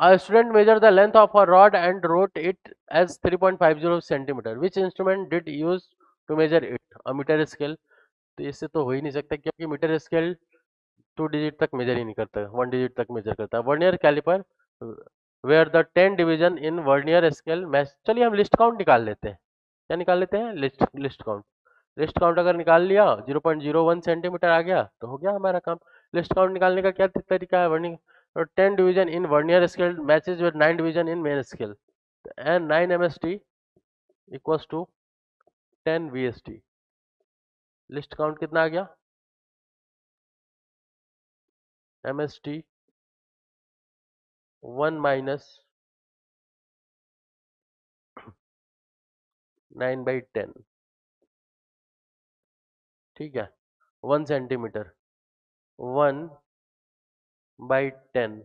A student measured the length of a rod and wrote it as 3.50 centimeter. Which instrument did use to measure it? A meter scale. तो इससे तो हो ही नहीं सकता क्योंकि metre scale two digit तक measure ही नहीं करता। वन डिजिट तक मेजर करता। है vernier calliper where the ten division in vernier scale match चलिए हम लिस्ट काउंट निकाल लेते हैं। क्या निकाल लेते हैं? Least least count least count अगर निकाल लिया 0.01 सेंटीमीटर आ गया तो हो गया हमारा काम। लिस्ट काउंट निकालने का क्या तरीका है? Vernier ten division in vernier scale matches with nine division in main scale and nine M S T equals to ten V S T least count कितना आ गया? M S T one minus nine by ten ठीक है? One centimetre one by ten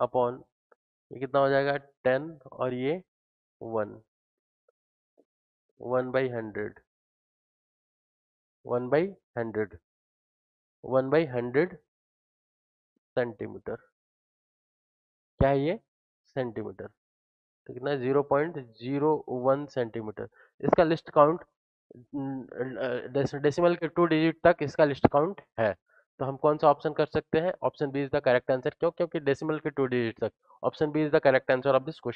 upon, ये कितना हो जाएगा? Ten और ये one. One by hundred. One by hundred. One by hundred centimetre. क्या है ये? सेंटीमीटर। तो कितना zero point zero one centimetre. इसका लिस्ट काउंट डेसिमल के टू डिजिट तक इसका लिस्ट काउंट है। तो हम कौन सा ऑप्शन कर सकते हैं? Option B is the correct answer क्यों? क्योंकि डेसिमल के टू डिजिट तक. Option B is the correct answer of this question